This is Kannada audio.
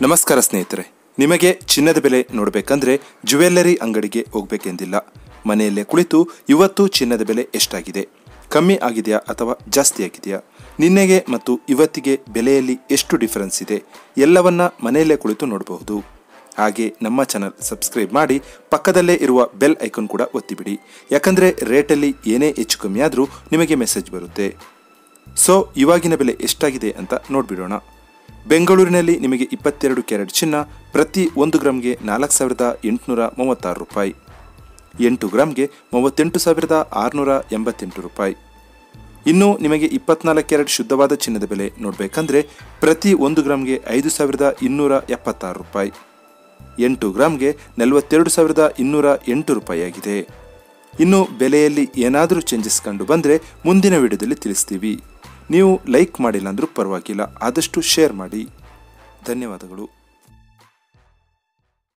ನಮಸ್ಕಾರ ಸ್ನೇಹಿತರೆ, ನಿಮಗೆ ಚಿನ್ನದ ಬೆಲೆ ನೋಡಬೇಕಂದ್ರೆ ಜ್ಯುವೆಲ್ಲರಿ ಅಂಗಡಿಗೆ ಹೋಗಬೇಕೆಂದಿಲ್ಲ. ಮನೆಯಲ್ಲೇ ಕುಳಿತು ಇವತ್ತು ಚಿನ್ನದ ಬೆಲೆ ಎಷ್ಟಾಗಿದೆ? ಕಮ್ಮಿ ಆಗಿದೆಯಾ ಅಥವಾ ಜಾಸ್ತಿ ಆಗಿದೆಯಾ? ನಿನ್ನೆಗೆ ಮತ್ತು ಇವತ್ತಿಗೆ ಬೆಲೆಯಲ್ಲಿ ಎಷ್ಟು ಡಿಫರೆನ್ಸ್ ಇದೆ? ಎಲ್ಲವನ್ನ ಮನೆಯಲ್ಲೇ ಕುಳಿತು ನೋಡಬಹುದು. ಹಾಗೆ ನಮ್ಮ ಚಾನಲ್ ಸಬ್ಸ್ಕ್ರೈಬ್ ಮಾಡಿ ಪಕ್ಕದಲ್ಲೇ ಇರುವ ಬೆಲ್ ಐಕಾನ್ ಕೂಡ ಒತ್ತಿಬಿಡಿ. ಯಾಕಂದರೆ ರೇಟಲ್ಲಿ ಏನೇ ಹೆಚ್ಚು ಕಮ್ಮಿ ಆದರೂ ನಿಮಗೆ ಮೆಸೇಜ್ ಬರುತ್ತೆ. ಸೊ, ಇವಾಗಿನ ಬೆಲೆ ಎಷ್ಟಾಗಿದೆ ಅಂತ ನೋಡ್ಬಿಡೋಣ. ಬೆಂಗಳೂರಿನಲ್ಲಿ ನಿಮಗೆ ಇಪ್ಪತ್ತೆರಡು ಕ್ಯಾರೆಟ್ ಚಿನ್ನ, ಪ್ರತಿ ಒಂದು ಗ್ರಾಮ್ಗೆ ನಾಲ್ಕು ಸಾವಿರದ ಎಂಟುನೂರ ಮೂವತ್ತಾರು ರೂಪಾಯಿ. ಎಂಟು ಗ್ರಾಮ್ಗೆ ಮೂವತ್ತೆಂಟು ಸಾವಿರದ ಆರುನೂರ ಎಂಬತ್ತೆಂಟು ರೂಪಾಯಿ. ಇನ್ನು ನಿಮಗೆ ಇಪ್ಪತ್ನಾಲ್ಕು ಕ್ಯಾರೆಟ್ ಶುದ್ಧವಾದ ಚಿನ್ನದ ಬೆಲೆ ನೋಡಬೇಕಂದ್ರೆ ಪ್ರತಿ ಒಂದು ಗ್ರಾಮ್ಗೆ ಐದು ಸಾವಿರದ ಇನ್ನೂರ ಎಪ್ಪತ್ತಾರು ರೂಪಾಯಿ. ಎಂಟು ಗ್ರಾಮ್ಗೆ ನಲವತ್ತೆರಡು ಸಾವಿರದ ಇನ್ನೂರ ಎಂಟು ರೂಪಾಯಿಯಾಗಿದೆ ಇನ್ನು ಬೆಲೆಯಲ್ಲಿ ಏನಾದರೂ ಚೇಂಜಸ್ ಕಂಡು ಬಂದರೆ ಮುಂದಿನ ವಿಡಿಯೋದಲ್ಲಿ ತಿಳಿಸ್ತೀವಿ. ನೀವು ಲೈಕ್ ಮಾಡಿಲ್ಲ ಅಂದರೂ ಪರವಾಗಿಲ್ಲ. ಆದಷ್ಟು ಶೇರ್ ಮಾಡಿ. ಧನ್ಯವಾದಗಳು.